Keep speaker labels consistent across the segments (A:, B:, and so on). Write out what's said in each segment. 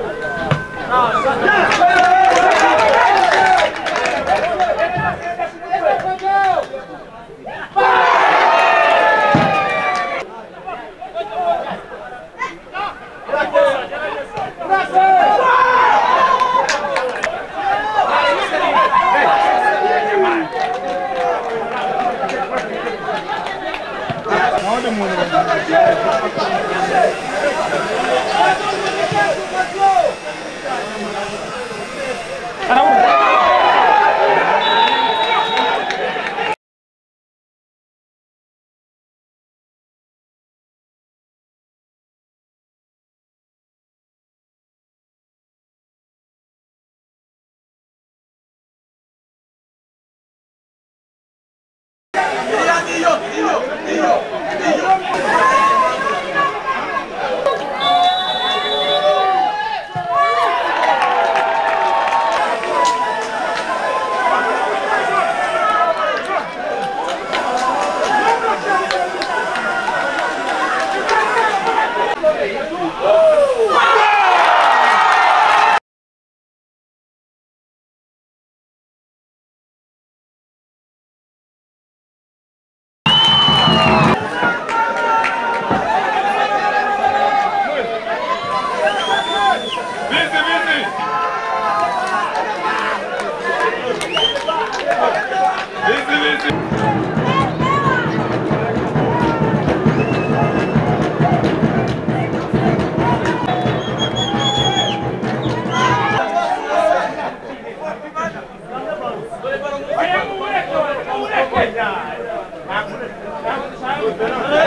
A: Oh, shut up.
B: Zero.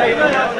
B: Itu y